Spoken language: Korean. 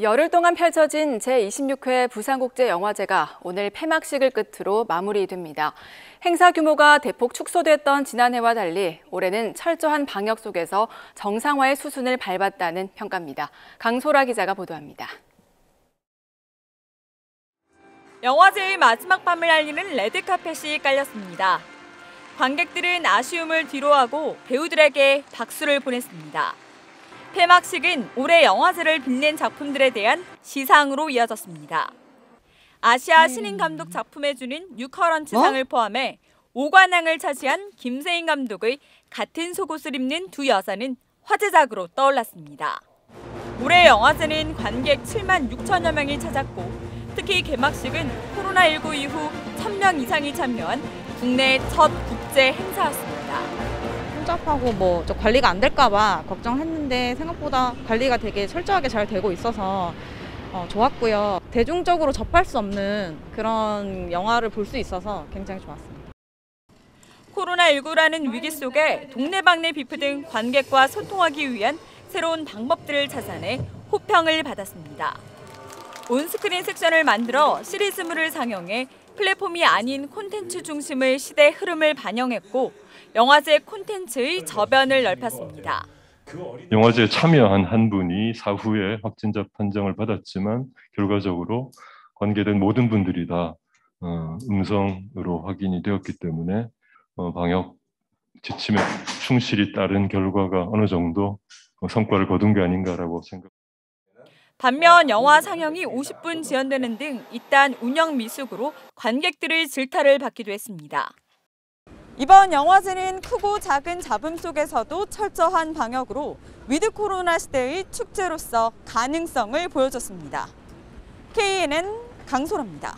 열흘 동안 펼쳐진 제26회 부산국제영화제가 오늘 폐막식을 끝으로 마무리됩니다. 행사 규모가 대폭 축소됐던 지난해와 달리 올해는 철저한 방역 속에서 정상화의 수순을 밟았다는 평가입니다. 강소라 기자가 보도합니다. 영화제의 마지막 밤을 알리는 레드카펫이 깔렸습니다. 관객들은 아쉬움을 뒤로하고 배우들에게 박수를 보냈습니다. 폐막식은 올해 영화제를 빛낸 작품들에 대한 시상으로 이어졌습니다. 아시아 신인 감독 작품에 주는 뉴커런츠상을 포함해 5관왕을 차지한 김세인 감독의 같은 속옷을 입는 두 여자는 화제작으로 떠올랐습니다. 올해 영화제는 관객 7만 6천여 명이 찾았고 특히 개막식은 코로나19 이후 1000명 이상이 참여한 국내 첫 국제 행사였습니다. 혼잡하고 뭐저 관리가 안 될까봐 걱정했는데 생각보다 관리가 되게 철저하게 잘 되고 있어서 어, 좋았고요. 대중적으로 접할 수 없는 그런 영화를 볼 수 있어서 굉장히 좋았습니다. 코로나19라는 위기 속에 동네방네 비프 등 관객과 소통하기 위한 새로운 방법들을 찾아내 호평을 받았습니다. 온스크린 섹션을 만들어 시리즈물을 상영해 플랫폼이 아닌 콘텐츠 중심의 시대 흐름을 반영했고 영화제 콘텐츠의 저변을 넓혔습니다. 영화제에 참여한 한 분이 사후에 확진자 판정을 받았지만 결과적으로 관계된 모든 분들이 다 어, 음성으로 확인이 되었기 때문에 어, 방역 지침에 충실히 따른 결과가 어느 정도 성과를 거둔 게 아닌가라고 생각. 반면 영화 상영이 50분 지연되는 등 이딴 운영 미숙으로 관객들의 질타를 받기도 했습니다. 이번 영화제는 크고 작은 잡음 속에서도 철저한 방역으로 with 코로나 시대의 축제로서 가능성을 보여줬습니다. KNN 강소라입니다.